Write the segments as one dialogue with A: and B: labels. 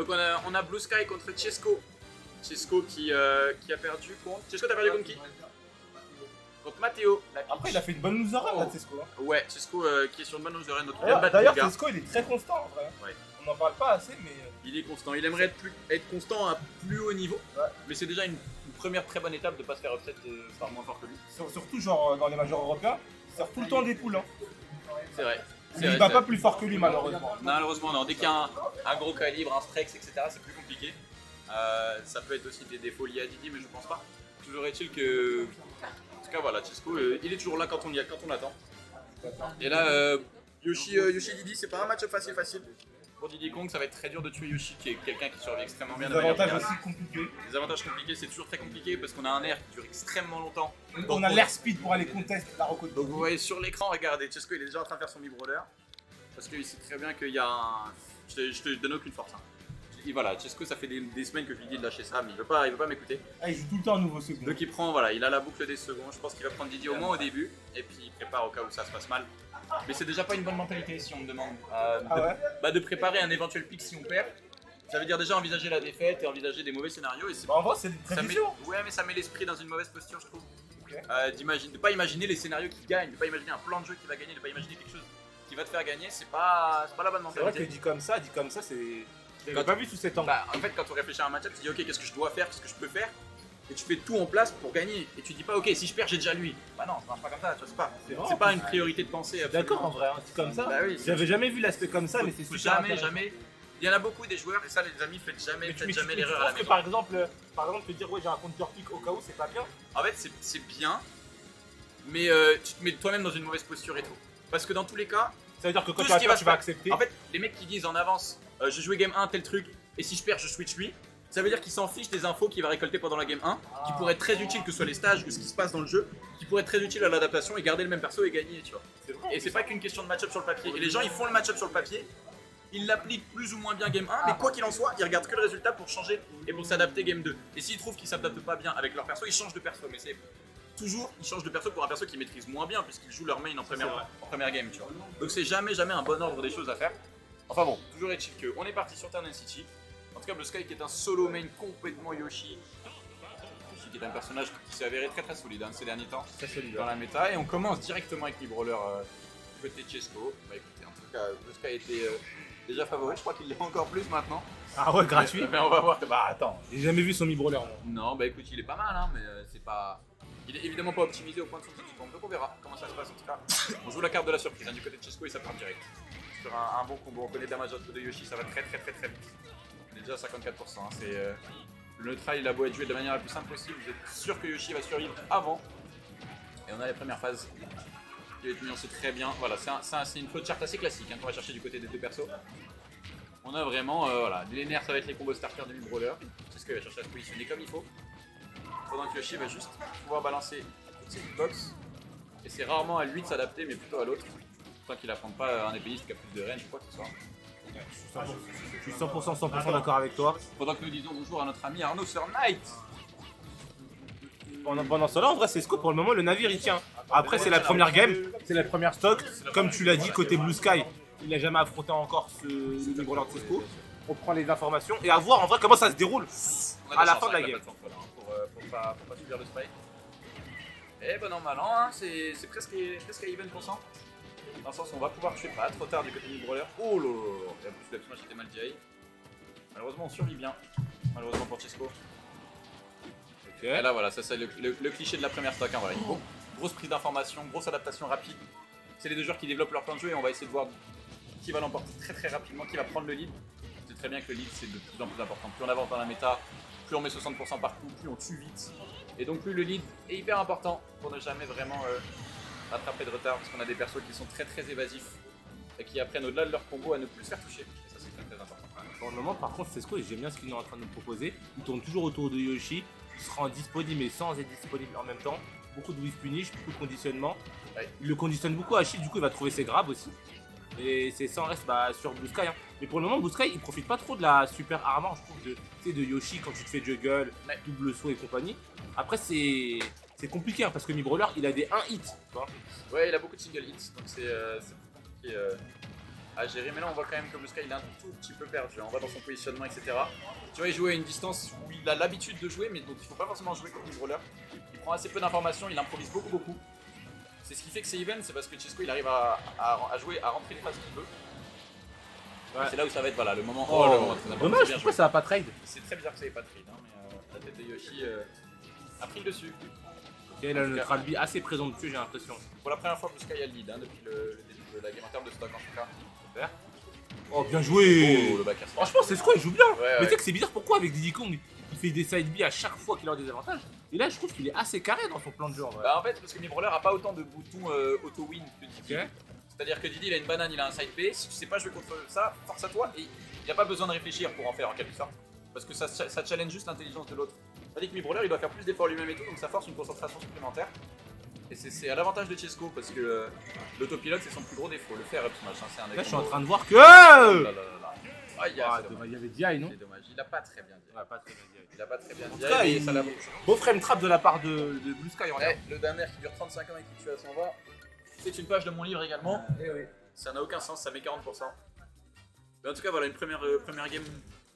A: Donc on a, on a Blue Sky contre Chesco. Chesco qui, euh, qui a perdu contre. Chesco, t'as perdu contre qui? Contre Matteo.
B: Après, il a fait une bonne loser run, là,
A: Oh.
B: Tesco. hein.
A: Ouais, Chesco euh, qui est sur une bonne loser, notre
B: D'ailleurs-. Tesco, il est très constant en vrai.
A: Ouais.
B: On n'en parle pas assez, mais. euh,
A: Il est constant. Il aimerait être, plus, être constant à plus haut niveau. Mais c'est déjà une, une première très bonne étape de pas se faire upset par moins fort que lui.
B: sur- surtout, genre, dans les majors européens, il sert tout le temps des poules. Hein.
A: C'est vrai.
B: Il bat pas plus fort que lui, malheureusement.
A: Non, malheureusement, non. Dès qu'il y a un, un gros calibre, un Strex, etc., c'est plus compliqué. Euh, ça peut être aussi des défauts liés à Didi, mais je pense pas. Toujours est-il que. En tout cas, voilà, Chisco, euh, il est toujours là quand on, y a, quand on l'attend. Et là, euh, Yoshi, euh, Yoshi Didi, c'est pas un match facile, facile. Pour Diddy Kong, ça va être très dur de tuer Yoshi, qui est quelqu'un qui survit extrêmement bien. Manière
B: avantages aussi compliqués.
A: Les avantages compliqués, c'est toujours très compliqué parce qu'on a un air qui dure extrêmement longtemps.
B: On a l'air speed pour aller contest la recode.
A: Donc vous voyez sur l'écran, regardez, Chesco il est déjà en train de faire son mi-brawler. Parce qu'il sait très bien qu'il y a un. Je te, je te donne aucune force. hein. Et voilà, Chesco ça fait des, des semaines que je lui dis de lâcher ça, mais il veut pas, il veut pas m'écouter.
B: Ah, il joue tout le temps un nouveau second.
A: Donc il prend, voilà, il a la boucle des secondes. Je pense qu'il va prendre Didier au moins au début, et puis il prépare au cas où ça se passe mal. Mais c'est déjà pas une bonne mentalité si on me demande. euh,
B: Ah
A: de,
B: ouais
A: bah, de préparer un éventuel pic si on perd. Ça veut dire déjà envisager la défaite et envisager des mauvais scénarios. Et c'est
B: Bah, en vrai, c'est une
A: ça met, ouais, mais ça met l'esprit dans une mauvaise posture, je trouve.
B: Ok.
A: Euh, de pas imaginer les scénarios qui gagnent, de pas imaginer un plan de jeu qui va gagner, de pas imaginer quelque chose qui va te faire gagner, c'est pas, c'est pas la bonne
B: C'est vrai que
A: mentalité.
B: dit comme ça, dit comme ça, c'est. Je l'avais pas vu sous cet angle.
A: Bah, en fait, quand on réfléchit à un match-up, tu dis ok, qu'est-ce que je dois faire, qu'est-ce que je peux faire, et tu fais tout en place pour gagner. Et tu dis pas ok, si je perds, j'ai déjà lui. Bah non, ça marche pas comme ça, tu vois, c'est pas,
B: C'est
A: c'est pas une priorité de pensée. absolument.
B: D'accord, en vrai, hein, dit comme ça.
A: Bah oui.
B: J'avais jamais vu l'aspect comme ça,
A: Faut-
B: mais c'est super
A: jamais, jamais. Il y en a beaucoup des joueurs, et ça, les amis, faites jamais,
B: Mais
A: faites
B: mais
A: jamais l'erreur
B: penses que par exemple, par exemple, te dire ouais j'ai un counter pick au cas où c'est pas bien?
A: En fait, c'est- c'est bien, mais euh, tu te mets toi-même dans une mauvaise posture et tout. Parce que dans tous les cas,
B: Ça veut dire que quand tu vas tu vas accepter.
A: En fait, les mecs qui disent en avance, euh, je jouais game 1 tel truc, et si je perds, je switch lui, ça veut dire qu'ils s'en fichent des infos qu'il va récolter pendant la game 1, qui pourraient être très utiles, que ce soit les stages ou ce qui se passe dans le jeu, qui pourraient être très utiles à l'adaptation et garder le même perso et gagner, tu vois.
B: Vrai.
A: Et c'est pas qu'une question de match-up sur le papier. Et les gens, ils font le match-up sur le papier, ils l'appliquent plus ou moins bien game 1, mais quoi qu'il en soit, ils regardent que le résultat pour changer et pour s'adapter game 2. Et s'ils trouvent qu'ils s'adaptent pas bien avec leur perso, ils changent de perso. Mais c'est toujours, ils changent de perso pour un perso qu'ils maîtrisent moins bien, puisqu'ils jouent leur main en première, en première game, tu vois. Donc c'est jamais, jamais un bon ordre des choses à faire. Enfin bon, toujours est-il que on est parti sur Turn City. En tout cas, Blue Sky qui est un solo main complètement Yoshi. Yoshi qui est un personnage qui s'est avéré très très solide hein, ces derniers temps
B: Très solide.
A: dans la méta. Et on commence directement avec les brawlers euh, côté Chesco. Bah écoutez, en tout cas, Blue Sky était euh, déjà favori. Je crois qu'il l'est encore plus maintenant.
B: Ah ouais, gratuit.
A: Mais on va voir.
B: Bah attends, j'ai jamais vu son mi-brawler. moi.
A: Non, bah écoute, il est pas mal, hein, mais euh, c'est pas. Il est évidemment pas optimisé au point de son petit donc on verra comment ça se passe en tout cas. On joue la carte de la surprise hein, du côté de Chesco et ça part direct. Sur un, bon combo, on connaît damage de Yoshi, ça va très très très très vite. On est déjà à 54%. hein, c'est, euh, le neutral, il a beau être joué de la manière la plus simple possible, vous êtes sûr que Yoshi va survivre avant. Et on a les premières phases qui va être nuancée très bien. Voilà, c'est, un- c'est un- c'est une flow de charte assez classique hein, qu'on va chercher du côté des deux persos. On a vraiment, euh, voilà, les nerfs ça va être les combos starter de brawler. C'est ce qu'il va chercher à se positionner comme il faut. Pendant que Yoshi va juste pouvoir balancer ses hitbox. Et c'est rarement à lui de s'adapter, mais plutôt à l'autre. Qu'il affronte pas un épéiste qui a plus de range ou quoi que ce soit.
B: Je suis 100% 100% d'accord avec toi.
A: Pendant que nous disons bonjour à notre ami Arnaud Sir Knight.
B: Pendant, pendant ce temps-là, en vrai, c'est Sco pour le moment, le navire il tient. Après, c'est la première game, c'est la première stock. Comme tu l'as dit, côté Blue Sky, il n'a jamais affronté encore ce brawler de Cisco. On prend les informations et à voir en vrai comment ça se déroule. À la fin de la game.
A: pour, euh, pour pas, subir le spike. Et bon an, mal an, hein, c'est presque, presque à even pour. Dans le sens où on va pouvoir tuer pas trop tard du côté du brawler. Oh là là en plus, était mal dirigé. Malheureusement, on survit bien. Malheureusement pour Chesco. Et là, voilà, ça c'est le, le- le cliché de la première stock. Hein, voilà. Une gros- grosse prise d'information, grosse adaptation rapide. C'est les deux joueurs qui développent leur plan de jeu et on va essayer de voir qui va l'emporter très très rapidement, qui va prendre le lead. C'est très bien que le lead c'est de plus en plus important. Plus on avance dans la méta, plus on met 60% par coup, plus on tue vite. Et donc plus le lead est hyper important pour ne jamais vraiment euh, attraper de retard parce qu'on a des persos qui sont très très évasifs et qui apprennent au-delà de leur combo à ne plus se faire toucher. Et ça c'est très très important.
B: Pour le moment, par contre, Cesco, et j'aime bien ce qu'il est en train de nous proposer. Il tourne toujours autour de Yoshi. Il sera disponible, mais sans être disponible en même temps. Beaucoup de whiff punish, beaucoup de conditionnement. Il le conditionne beaucoup à Shield, du coup, il va trouver ses grabs aussi. Et c'est sans reste bah, sur Blue Sky. hein. Mais pour le moment, Blue Sky, il profite pas trop de la super armor, je trouve, de, de Yoshi quand tu te fais juggle, double saut et compagnie. Après, c'est c'est compliqué hein, parce que Mi Brawler, il a des 1 hit. tu vois.
A: Ouais, il a beaucoup de single hits, donc c'est euh, compliqué euh, à gérer. Mais là, on voit quand même que Blue Sky il est un tout petit peu perdu. hein. On va dans son positionnement, etc. Tu vois, il joue à une distance où il a l'habitude de jouer, mais donc il faut pas forcément jouer comme une roller. Il prend assez peu d'informations, il improvise beaucoup, beaucoup. C'est ce qui fait que c'est even, c'est parce que Chesco il arrive à, à- à jouer, à rentrer les phases qu'il veut.
B: Ouais.
A: C'est là où ça va être voilà, le moment.
B: Oh,
A: le moment très important.
B: Dommage, pourquoi ça va pas trade?
A: C'est très bizarre que ça ait pas de trade, hein, mais euh, la tête de Yoshi euh, a pris le dessus.
B: Il a notre Albi assez présent dessus, j'ai l'impression.
A: Pour la première fois, Blue Sky a le lead hein, depuis le, le début de la game en termes de stock en tout cas.
B: Oh, bien joué
A: Oh, le back.
B: Franchement, c'est ce quoi, il joue bien
A: Ouais,
B: Mais
A: ouais.
B: tu sais que c'est bizarre pourquoi avec Diddy Kong, il fait des side B à chaque fois qu'il a des avantages. Et là, je trouve qu'il est assez carré dans son plan de jeu en vrai.
A: Bah en fait, parce que Mibroller a pas autant de boutons euh, auto-win que Didi.
B: Ok.
A: C'est-à-dire que Didi il a une banane, il a un side B, si tu sais pas jouer contre ça, force à toi, et il a pas besoin de réfléchir pour en faire en quelque sorte. Parce que ça, ça challenge juste l'intelligence de l'autre. Tandis que Mibroller il doit faire plus d'efforts lui-même et tout, donc ça force une concentration supplémentaire. Et c'est- à l'avantage de Chesco, parce que euh, l'autopilote c'est son plus gros défaut, le faire up smash, hein, c'est un
B: Là, je suis en train de voir que.
A: Oh là là là
B: Ah,
A: dommage.
B: il y avait DI, non
A: C'est dommage, il a pas très bien dit.
B: Ouais, pas très bien DI.
A: Il a pas très bien
B: cas, il-
A: ça l'a
B: Beau frame trap de la part de, de Blue Sky.
A: Eh, le dernier qui dure 35 ans et qui tue à 120, c'est une page de mon livre également. Ça n'a aucun sens, ça met 40%. Mais en tout cas, voilà, une première, euh, première game.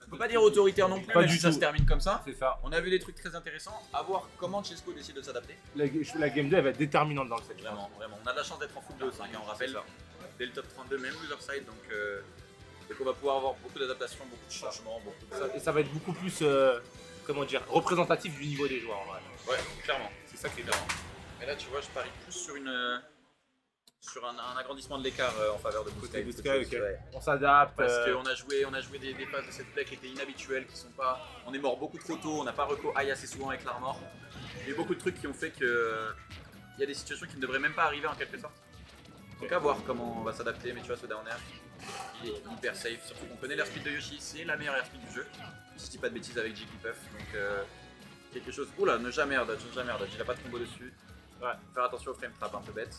A: On peut pas dire autoritaire non plus,
B: Pas
A: même
B: du
A: si ça
B: tout.
A: se termine comme ça.
B: C'est ça.
A: On a vu des trucs très intéressants. À voir comment Chesco décide de s'adapter.
B: La, la game 2, elle va être déterminante dans le set.
A: Vraiment, vraiment. On a de la chance d'être en full 2 5 on rappelle. Dès le top 32, même loser side. Donc, euh, donc on va pouvoir avoir beaucoup d'adaptations, beaucoup de changements, beaucoup de
B: Ça- Et ça va être beaucoup plus, euh, comment dire, représentatif du niveau des joueurs en vrai.
A: Ouais, clairement.
B: C'est ça qui est bien.
A: Clairement. Mais là, tu vois, je parie plus sur une. Sur un, un agrandissement de l'écart euh, en faveur de Blue Sky.
B: Blue
A: ouais.
B: On s'adapte.
A: Parce
B: euh,
A: qu'on a joué, on a joué des, des phases de cette play qui étaient inhabituelles, qui sont pas. On est mort beaucoup trop tôt, on n'a pas reco high assez souvent avec l'armor. Il y a eu beaucoup de trucs qui ont fait que. Il y a des situations qui ne devraient même pas arriver en quelque sorte. Donc à voir comment on va s'adapter, mais tu vois ce down air, il est hyper safe, surtout qu'on connaît l'airspeed de Yoshi, c'est la meilleure airspeed du jeu. Si je dis pas de bêtises avec Jigglypuff, donc euh, quelque chose. Oula, ne jamais air dodge, ne jamais air dodge, il a pas de combo dessus.
B: Ouais.
A: Faire attention au frame trap, un peu bête.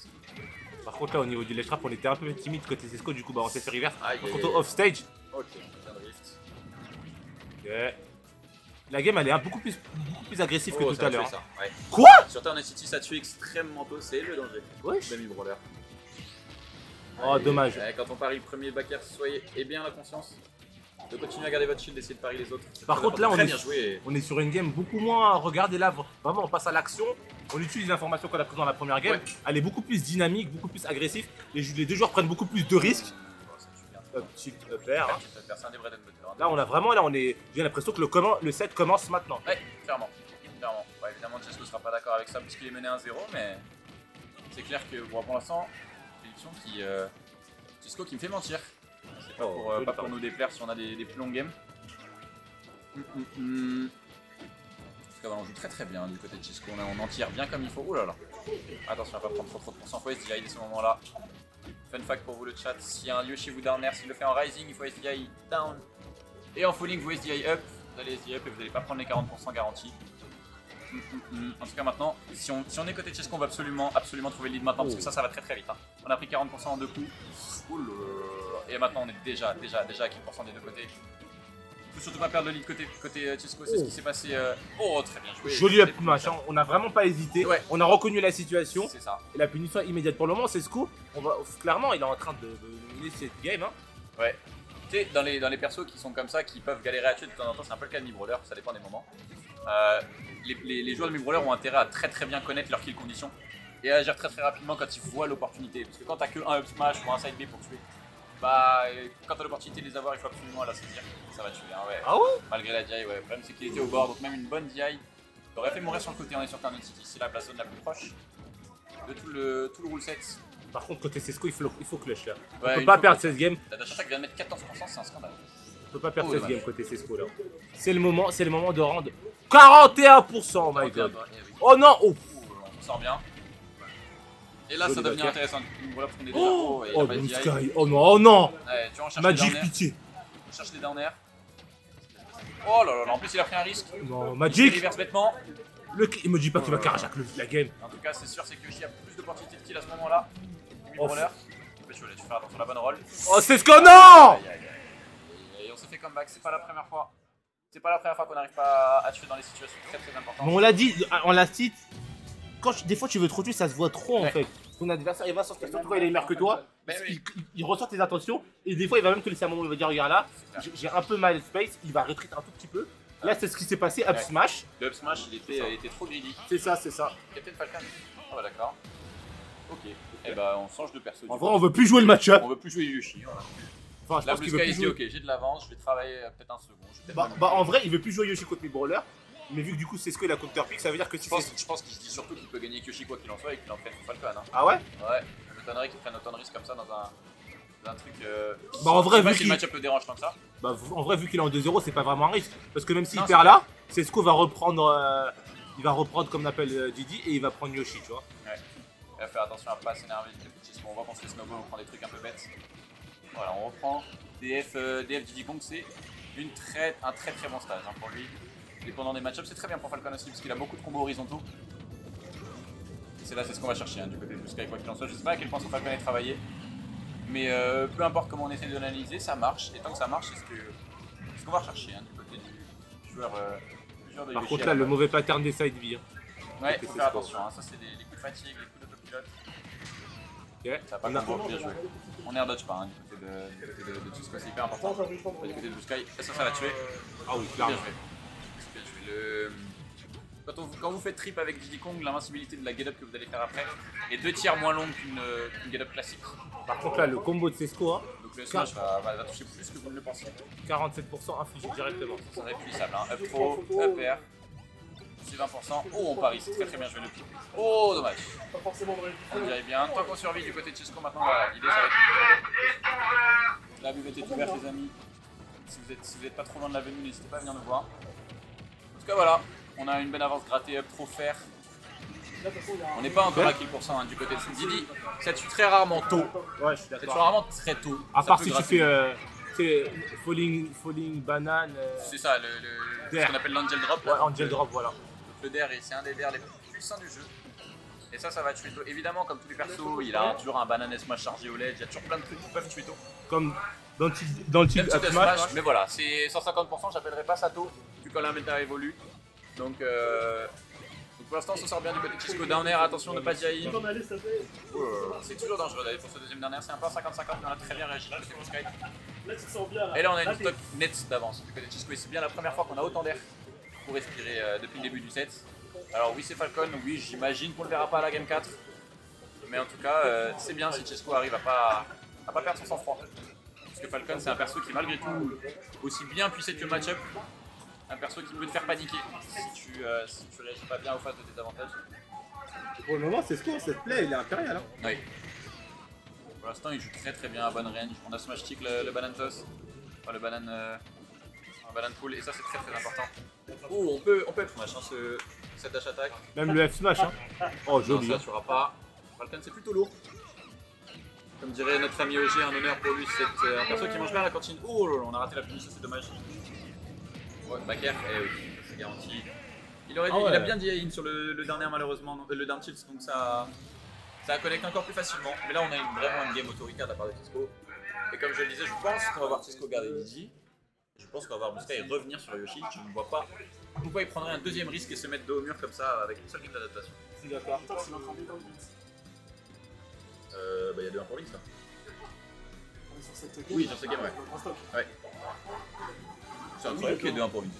B: Par contre, là, au niveau du ledge trap, on était un peu timide côté Cisco, du coup, bah, on s'est fait reverse.
A: Aïe, aïe,
B: Contre off stage.
A: Ok, bien drift.
B: Ok. La game, elle est un beaucoup plus, beaucoup plus agressive
A: Oh,
B: que tout
A: ça
B: à l'heure.
A: ouais.
B: Quoi?
A: Sur Turn City, ça tue extrêmement tôt, c'est le danger.
B: Wesh.
A: Demi brawler.
B: Oh, dommage.
A: quand on parie le premier backer, soyez et bien la conscience de continuer à garder votre shield, d'essayer de parier les autres. C'est
B: Par contre, là, on est-
A: joué.
B: On est sur une game beaucoup moins. Regardez là, vraiment, on passe à l'action. On utilise l'information qu'on a prise dans la première game.
A: Ouais.
B: Elle est beaucoup plus dynamique, beaucoup plus agressive. Les, deux joueurs prennent beaucoup plus de risques.
A: Oh,
B: shift, up hein. Là, on a vraiment, là, on est. J'ai l'impression que le, set commence maintenant.
A: Ouais, clairement. clairement. Ouais, évidemment, Jesco sera pas d'accord avec ça puisqu'il est mené 1-0, mais c'est clair que bon, pour l'instant, prédiction qui. Euh, qui me fait mentir. Pas,
B: Oh,
A: pour, euh, pas pour
B: time.
A: nous déplaire si on a des, des plus longues games. Hum, hum, hum. Parce on joue très très bien du côté de Jesco, on, en tire bien comme il faut. Oh là là. Attention à pas prendre trop trop de pourcents, faut SDI dès ce moment-là. Fun fact pour vous le chat, si un Yoshi vous down air, s'il le fait en rising, il faut SDI down. Et en falling, vous SDI up. Vous allez SDI up et vous n'allez pas prendre les 40% garantis. Hum, hum, hum. En tout cas maintenant, si on, si on est côté de Chesco, on va absolument, absolument trouver le lead maintenant parce que ça, ça va très très vite. hein. On a pris 40% en deux coups. Ouh. Et maintenant on est déjà, déjà, déjà à 15% des deux côtés. Faut surtout pas perdre le lead côté, côté euh, Chesco, c'est ce qui s'est passé. euh, Oh très bien joué.
B: Joli up match, on n'a vraiment pas hésité.
A: Ouais.
B: On a reconnu la situation.
A: C'est ça.
B: Et la punition est immédiate. Pour le moment, c'est Sco. On va, clairement, il est en train de, de mener cette game. Hein.
A: Tu sais, dans les, dans les persos qui sont comme ça, qui peuvent galérer à tuer de temps en temps, c'est un peu le cas de Mi-Brawler, ça dépend des moments. Euh, les, les- les joueurs de Mi-Brawler ont intérêt à très très bien connaître leurs kill conditions et à agir très très rapidement quand ils voient l'opportunité. Parce que quand t'as que un up smash ou un side B pour tuer, bah quand t'as l'opportunité de les avoir, il faut absolument la saisir. Ça va tuer, hein, ouais.
B: Ah ouais
A: Malgré la DI, ouais. Le problème c'est qu'il était au bord, donc même une bonne DI aurait fait mourir sur le côté. On est sur Turn City, c'est la place zone la plus proche de tout le, tout le rule set.
B: Par contre, côté Cisco, il faut, il faut clutch là.
A: Ouais,
B: on peut pas perdre cette game.
A: La dash attack vient de mettre 14%, c'est un scandale.
B: On peut pas perdre
A: Oh,
B: cette
A: dommage.
B: game côté Cisco là. C'est le moment, c'est le moment de rendre 41%, oh my god.
A: Oui.
B: Oh non, oh.
A: On s'en sort bien. Et là, ça devient intéressant. Voilà, parce qu'on est déjà
B: Oh,
A: il a
B: oh
A: de
B: Blue. Sky. Oh non, oh non.
A: Ouais, tu vois, on cherche les
B: Magic pitié.
A: On cherche les down air. Oh là là là, en plus il a pris un risque.
B: Non,
A: Il
B: Magic.
A: reverse bêtement.
B: Le, il me dit pas qu'il va Karajak le- la game.
A: En tout cas, c'est sûr, c'est que Yoshi a plus d'opportunités de kill à ce moment-là.
B: Oh.
A: Tu fais faire attention à la bonne roll.
B: Oh non
A: Aïe, aïe, aïe. Et on s'est fait comeback, c'est pas la première fois. C'est pas la première fois qu'on n'arrive pas à tuer dans les situations très très importantes.
B: Bon, on l'a dit, on l'a dit. Quand des fois tu veux trop tuer, ça se voit trop en fait. ton adversaire il va sortir, surtout quand il est meilleur que toi,
A: Ben
B: il, ressort tes intentions et des fois il va même te laisser un moment où il va dire regarde là, j'ai- un peu mal space, il va rétréter un tout petit peu. Là c'est ce qui s'est passé, up smash,
A: Le up smash, il était, il était trop greedy.
B: c'est ça, c'est ça.
A: Captain Falcon. Ah bah d'accord. Ok. Et bah on change de perso.
B: En vrai on veut plus jouer le match-up.
A: On veut plus jouer Yoshi. voilà.
B: Enfin je
A: Là,
B: pense qu'il veut plus jouer.
A: ok, j'ai de l'avance, je vais travailler euh, peut-être un second.
B: Bah, bah, en vrai il veut plus jouer Yoshi contre mes brawlers, mais vu que du coup c'est ce que la counter pick, ça veut dire que si
A: Je pense, je pense qu'il se dit surtout qu'il peut gagner Kyoshi quoi qu'il en soit et qu'il en son Falcon. Hein.
B: Ah ouais?
A: Ouais, ça m'étonnerait qu'il prenne autant de risques comme ça dans un, dans un truc. Euh...
B: Bah en vrai
A: je sais pas
B: vu
A: si
B: qu'il
A: le match-up le dérange tant que ça.
B: bah, en vrai vu qu'il est en 2-0 c'est pas vraiment un risque. Parce que même s'il perd
A: c'est
B: là, Cesco va reprendre. euh, il va reprendre comme on appelle euh, Didi et il va prendre Yoshi tu vois.
A: Il va faire attention à pas s'énerver On voit qu'on se fait snowball, on prend des trucs un peu bêtes. Voilà, on reprend. DF, euh, DF Diddy Kong, c'est une très, un très très bon stage hein, pour lui. Dépendant des match-ups, c'est très bien pour Falcon aussi parce qu'il a beaucoup de combos horizontaux. C'est là, c'est ce qu'on va chercher hein, du côté de Sky, quoi qu'il en soit. Je sais pas à quel point son Falcon est travaillé. Mais euh, peu importe comment on essaie de l'analyser, ça marche. Et tant que ça marche, c'est ce qu'on va rechercher hein, du côté du joueur, euh, du joueur de
B: Par contre là le mauvais pattern des side V. hein.
A: Ouais, faut faire attention. hein. Ça, c'est les coups de fatigue, les coups d'autopilote.
B: Ok.
A: Ça a pas
B: On
A: bien joué. On air dodge pas hein, du côté de, du côté de, c'est hyper important. Du côté de Blue Sky, et ça, ça va tuer.
B: Ah oui clairement.
A: Bien joué. Le... Quand, on- quand vous faites trip avec Diddy Kong, l'invincibilité de la get-up que vous allez faire après est deux tiers moins longue qu'une euh, qu'une get-up classique.
B: Par contre là le combo de Cesco hein,
A: Donc le smash va, va, va toucher plus que vous ne le pensiez.
B: 47% infligé directement.
A: C'est répuissable. Hein. Up throw, up air. C'est 20%. Oh, on parie, c'est très très bien joué le coup. Oh, dommage.
C: Pas forcément vrai.
A: On dirait bien. Tant qu'on survit du côté de Chisco maintenant, voilà, l'idée ça va être. La buvette est ouverte, les amis. Si vous êtes, si vous êtes pas trop loin de l'avenue, n'hésitez pas à venir nous voir. Tout cas, voilà. On a une bonne avance grattée,
C: a un-
A: On n'est pas encore à kill pour cent hein, du côté de Didi. Ça tue très rarement tôt.
B: Ouais je suis
A: Ça tue
B: d'accord.
A: rarement très tôt.
B: À
A: Ça
B: part si tu fais euh, falling, falling banane. euh,
A: C'est ça, le, le- ce qu'on appelle l'angel drop.
B: Ouais,
A: là.
B: Angel Drop, voilà.
A: Le DER, c'est un des DER les plus puissants du jeu. Et ça, ça va tuer tôt. Évidemment, comme tous les persos, il a toujours un banane smash chargé au ledge. Il y a toujours plein de trucs qui peuvent tuer tôt.
B: Comme dans le tilt- dans le smash,
A: mais voilà, c'est 150%, j'appellerai pas ça tôt, la méta évolue. Donc, euh, donc pour l'instant, on s'en sort bien du côté de Chisco down air. Attention de ne pas jaillir. C'est toujours dangereux d'aller pour ce deuxième down air. C'est un peu 50-50, mais on a très bien réagi. Et là, on a une stock nette d'avance du côté de Chisco. Et c'est bien la première fois qu'on a autant d'air pour respirer euh, depuis le début du set. Alors, oui, c'est Falcon. Oui, j'imagine qu'on le verra pas à la game 4. Mais en tout cas, euh, c'est bien si Chisco arrive à pas, à pas perdre son sang-froid. Parce que Falcon, c'est un perso qui, malgré tout, aussi bien puissé que le match-up, un perso qui peut te faire paniquer si tu, euh, si tu réagis pas bien aux phases de désavantage.
B: Pour le moment, c'est ce qu'on cette play, il est impérial. Hein.
A: Oui. Pour l'instant, il joue très très bien à bonne range. On a smash tick le, le banane toss, enfin le banane, euh, banane pool, et ça c'est très très important. Oh, on peut, on peut smash hein, ce, cette dash attack.
B: Même le F smash. Hein. Oh,
A: Non,
B: joli.
A: ça tuera pas. Falcon, c'est plutôt lourd. Comme dirait notre ami OG, un honneur pour lui, c'est euh, un perso qui mange bien à la cantine. Oh là là, on a raté la finition, c'est dommage. Ouais, backer, eh oui, c'est garanti. Il, aurait
B: Ah
A: dit- il a
B: ouais.
A: bien dit in sur le, le dernier malheureusement, euh, le down tilt, donc ça, ça connecte encore plus facilement. Mais là, on a une, vraiment une game autoritaire de la part de Tisco. Et comme je le disais, je pense qu'on va voir Tisco garder Dizzy. Je pense qu'on va voir Muska et revenir sur Yoshi. Je ne vois pas pourquoi il prendrait un deuxième risque et se mettre dos au mur comme ça avec une seule game d'adaptation.
B: Je suis d'accord.
C: Putain, c'est vite.
A: Euh, bah, il y a 2 1 pour Link.
C: On est sur cette game.
A: Oui, sur cette game, ouais.
C: On est en stock.
A: C'est incroyable qu'il y ait 2 1 pour Link.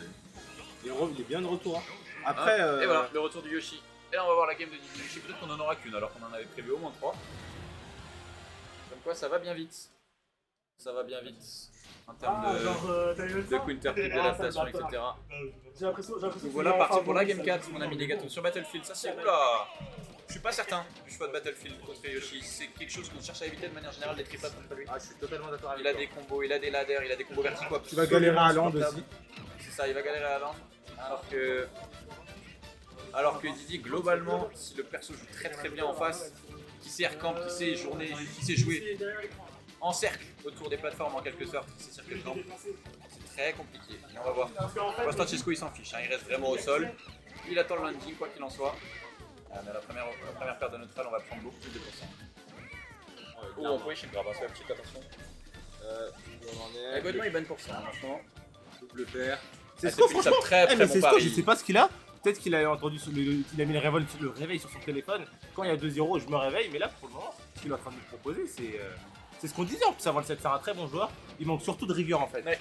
B: Il est bien de retour. hein. Après, euh,
A: Et voilà, le retour du Yoshi. Et là, on va voir la game de Yoshi. Peut-être qu'on en aura qu'une alors qu'on en avait prévu au moins 3. Comme quoi, ça va bien vite. Ça va bien vite. En termes
C: Ah,
A: de,
C: genre, euh, t'as
A: de counter,
C: Ah,
A: d'adaptation,
C: ça,
A: etc.
C: J'ai l'impression, j'ai l'impression
A: Donc
C: qu'il
A: voilà, parti pour la game
C: ça.
A: 4, mon ami des gâteaux. Sur Battlefield, ça c'est. Oula pas certain du choix de Battlefield contre Yoshi. C'est quelque chose qu'on cherche à éviter de manière générale, les triples contre lui.
B: ah, je suis totalement d'accord avec
A: Il a
B: toi.
A: des combos, il a des ladders, il a des combos verticaux.
B: Tu vas galérer à land aussi.
A: C'est ça, il va galérer à land. Alors que. Alors que Didi, globalement, si le perso joue très très bien en face, qui sait recamp, qui sait journer, qui sait jouer en cercle autour des plateformes en quelque sorte, qui sait circuler le camp, c'est très compliqué. Et on va voir. Pour l'instant, Chisco il s'en fiche, hein, il reste vraiment au sol. Il attend le landing, quoi qu'il en soit. Ah, mais à la première, la première paire de neutral, on va prendre beaucoup plus de pourcents. Oh, on peut échec grave, hein, petite attention.
B: Euh, on en
A: La
B: est.
A: Godman est bonne pour ça, hein, maintenant. Double paire.
B: C'est
A: Ah, c'est ça,
B: franchement.
A: très,
B: Eh,
A: très
B: mais
A: bon
B: c'est
A: pari.
B: je sais pas ce qu'il a. Peut-être qu'il a entendu, le- qu'il a mis le réveil, le réveil sur son téléphone. Quand il y a 2-0, je me réveille, mais là, pour le moment, ce qu'il est en train de nous proposer, c'est. euh, c'est ce qu'on disait en plus avant le 7, c'est un très bon joueur. Il manque surtout de rigueur en fait.
A: Ouais.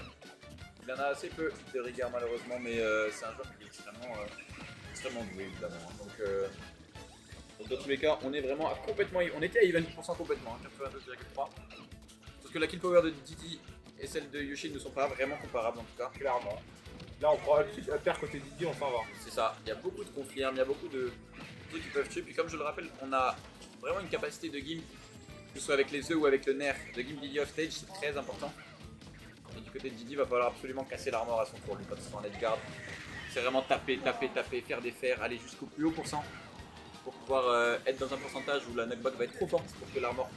A: Il en a assez peu de rigueur malheureusement, mais euh, c'est un joueur qui est extrêmement, euh, extrêmement doué évidemment. hein. Donc, euh, donc dans tous les cas, on est vraiment à complètement. On était à even % complètement, hein, 82,3. Parce que la kill power de Didi et celle de Yoshi ne sont pas vraiment comparables en tout cas.
B: Clairement. Là, on prend un paire côté Didi, on s'en va.
A: C'est ça, il y a beaucoup de confirmes, il y a beaucoup de trucs qui peuvent tuer. Puis comme je le rappelle, on a vraiment une capacité de gimp, que ce soit avec les œufs ou avec le nerf, de gimp Didi off stage, c'est très important. Et du côté de Didi, il va falloir absolument casser l'armor à son tour, lui, quand il sera en edge guard. C'est vraiment taper, taper, taper, faire des fers, aller jusqu'au plus haut pourcent pour pouvoir euh, être dans un pourcentage où la knockback va être trop forte pour que l'armor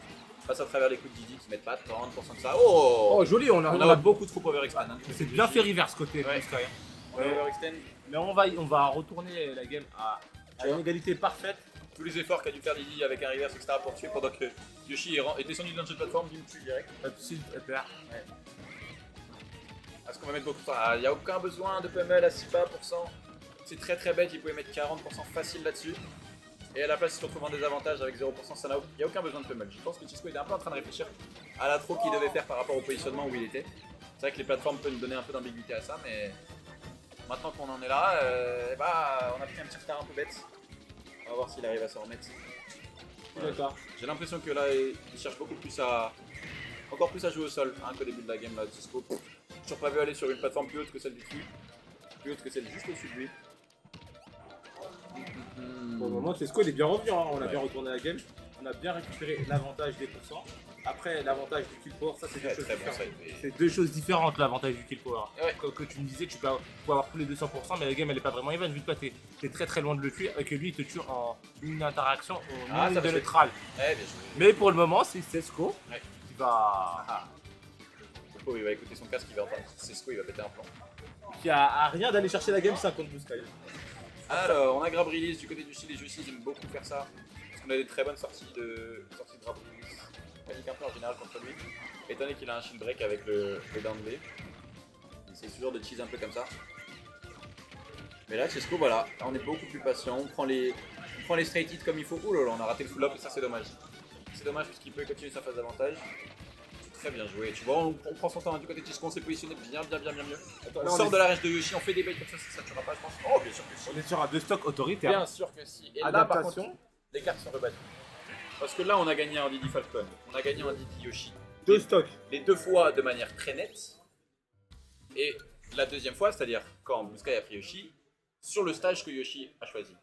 A: passe à travers les coups de Didi qui mettent pas 30% de ça. Oh,
B: Oh, joli, on a,
A: On
B: on
A: a
B: a
A: beaucoup trop overexpand. Hein.
B: C'est bien fait reverse côté
A: Ouais. On a overextend.
B: Mais on va, on va retourner la game à, une égalité parfaite.
A: tous les efforts qu'a dû faire Didi avec un reverse, etc. pour tuer pendant que Yoshi est, ren- est descendu dans cette plateforme, il me tue direct.
B: Pas de
A: qu'on va mettre beaucoup de temps Ah, Il n'y a aucun besoin de pummel à 6 pas pour cent. C'est très très bête, il pouvait mettre 40% facile là-dessus. Et à la place, il se retrouve en désavantage avec 0%, ça n'a au- il n'y a aucun besoin de pummel. Je pense que Tisco était un peu en train de réfléchir à la trop qu'il devait faire par rapport au positionnement où il était. C'est vrai que les plateformes peuvent nous donner un peu d'ambiguïté à ça, mais maintenant qu'on en est là, euh, bah, on a pris un petit retard un peu bête. On va voir s'il arrive à se remettre.
B: D'accord.
A: J'ai l'impression que là, il cherche beaucoup plus à. Encore plus à jouer au sol hein, qu'au début de la game là, Cisco. Toujours pas vu aller sur une plateforme plus haute que celle du dessus. Plus haute que celle juste au-dessus de lui.
B: Pour le moment, Tesco il est bien revenu, hein. on a
A: Ouais.
B: bien retourné la game. On a bien récupéré l'avantage des pourcents. Après, l'avantage du kill power, ça c'est deux choses
A: bon
B: différentes. C'est deux choses différentes l'avantage du kill power.
A: Ouais.
B: Que, que tu me disais, tu peux avoir, tous les 200%, mais la game elle est pas vraiment even vu que toi t'es es très très loin de le tuer et que lui il te tue en une interaction au
A: Ah,
B: de neutral.
A: Ouais, bien joué.
B: Mais pour le moment, c'est
A: Ouais.
B: qui va.
A: Ah. Popo, il va écouter son casque, il va entendre Cisco, il va péter un plomb.
B: qui a, a rien d'aller chercher la game 5 contre Blue Sky.
A: Alors, on a Grab Release du côté du Chili, les jeux ils aiment beaucoup faire ça. Parce qu'on a des très bonnes sorties de, sorties de Grab Release. Panique un peu en général contre lui. Étant qu'il a un shield break avec le, le down B. C'est toujours de cheese un peu comme ça. Mais là, Chesco, voilà, on est beaucoup plus patient. On prend les, on prend les straight hits comme il faut. Ouh là là, on a raté le full up et ça, c'est dommage. C'est dommage parce qu'il peut continuer sa phase d'avantage. Très bien joué. Tu vois, on, on prend son temps hein, du côté de Chesco, on s'est positionné bien, bien, bien, bien mieux.
B: Attends,
A: On
B: là,
A: sort
B: est,
A: de la range de Yoshi, on fait des baits comme ça, ça, ça tuera pas, je pense. Oh, bien sûr que si.
B: on est sur un deux stocks autoritaire.
A: Bien sûr que si. Et là, par contre,
B: Adaptation,
A: les cartes sont rebattues. Parce que là, on a gagné en Didi Falcon, on a gagné en Didi Yoshi.
B: deux stocks.
A: Les deux fois de manière très nette. Et la deuxième fois, c'est-à-dire quand Blue Sky a pris Yoshi, sur le stage que Yoshi a choisi.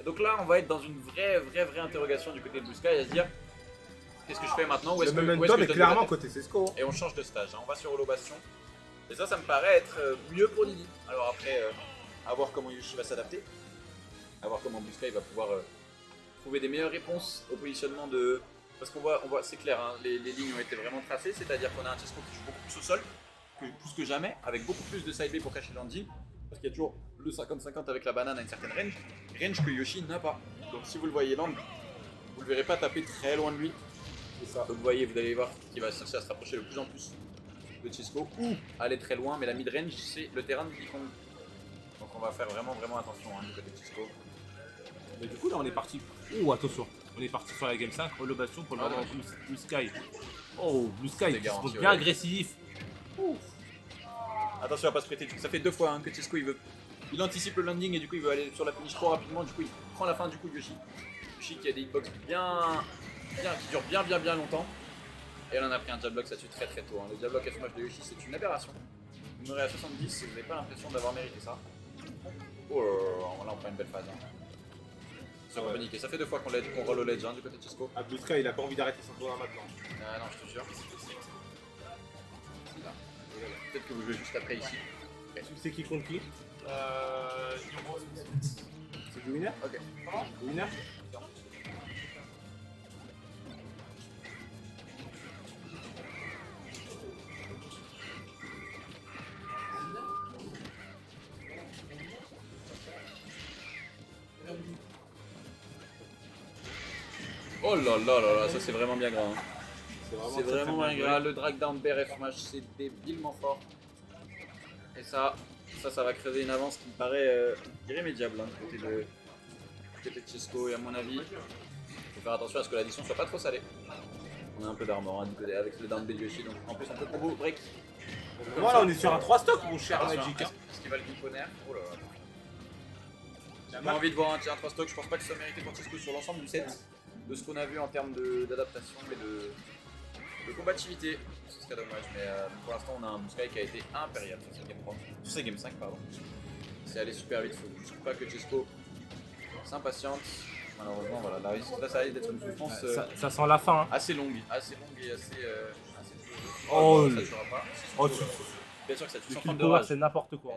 A: Et donc là, on va être dans une vraie, vraie, vraie interrogation du côté de Blue Sky à se dire qu'est-ce que je fais maintenant Où
B: Le
A: est-ce que, où est-ce
B: momentum est
A: donne
B: clairement
A: de la tête
B: côté Sesco.
A: Et on change de stage. hein. On va sur Holo Bastion. Et ça, ça me paraît être euh, mieux pour Didi. Alors après, euh, à voir comment Yoshi va s'adapter. À voir comment Sky va pouvoir euh, trouver des meilleures réponses au positionnement de. Parce qu'on voit, on voit c'est clair, hein, les, les lignes ont été vraiment tracées, c'est-à-dire qu'on a un Chesco qui joue beaucoup plus au sol, que, plus que jamais, avec beaucoup plus de side B pour cacher landing, parce qu'il y a toujours le 50-50 avec la banane à une certaine range, range que Yoshi n'a pas. Donc si vous le voyez land, vous le verrez pas taper très loin de lui.
B: Ça.
A: Donc vous voyez, vous allez voir qu'il va chercher à se rapprocher de plus en plus de Chisco ou aller très loin, mais la mid-range c'est le terrain de Kong. Donc on va faire vraiment vraiment attention hein, du côté de Chisco.
B: Mais du coup, là, on est parti. Oh, attention. On est parti sur la game 5. Holo Bastion pour le
A: Ah.
B: Blue, Blue Sky. Oh, Blue Sky qui se bien
A: ouais.
B: agressif.
A: Attention à pas se prêter, ça fait deux fois hein, que Chisco il veut. Il anticipe le landing et du coup il veut aller sur la finish trop rapidement, du coup il prend la fin du coup Yoshi. Yoshi qui a des hitbox bien, bien qui durent bien bien bien longtemps. Et on en a pris un jab là-dessus très très tôt. hein. Le jab block à smash de Yoshi c'est une aberration. Vous meurez à 70 si vous n'avez pas l'impression d'avoir mérité ça. Oh là on prend une belle phase. Hein. Ça va paniquer. Ça fait deux fois qu'on qu'on roll au ledge hein, du côté de Chisco.
B: Ah, Blue Sky, il a pas envie d'arrêter son tournoi maintenant.
A: Ah non, je te jure. Là. Peut-être que vous jouez juste après ici.
B: Tu sais qui compte qui?
C: Euh.
B: C'est du winner?
A: Ok.
B: Du winner?
A: Là là là là, ça c'est vraiment bien grand. hein. C'est vraiment bien gras. Le drag down BRF match, c'est débilement fort. Et ça, Ça, ça va creuser une avance qui me paraît euh, irrémédiable hein, du côté de, côté de Chesco et à mon avis, il faut faire attention à ce que l'addition soit pas trop salée. On a un peu d'armor hein, du côté avec le down B du aussi, donc en plus on peut combo break.
B: Voilà, on est sur un 3 stock, mon cher Magic. hein.
A: Est-ce est-ce qu'il va le Oh là là. J'ai envie de voir un tir 3 stock, je pense pas que ça soit mérité pour Chesco sur l'ensemble du set, de ce qu'on a vu en termes d'adaptation et de, de combativité. Ce serait dommage, mais euh, pour l'instant on a un Sky qui a été impérial sur cette game 3. Sur cette game 5, pardon. C'est allé super vite, faut juste pas que Chesco s'impatiente. Malheureusement, voilà, là, risque- là ça risque d'être une souffrance euh,
B: Ça, ça sent la fin. hein.
A: assez longue, assez longue et assez. Euh, assez
B: Oh,
A: ça tuera pas.
B: Oh, tu-
A: Bien sûr que ça tue.
B: Le
A: 132
B: kill power,
A: rage.
B: c'est n'importe quoi.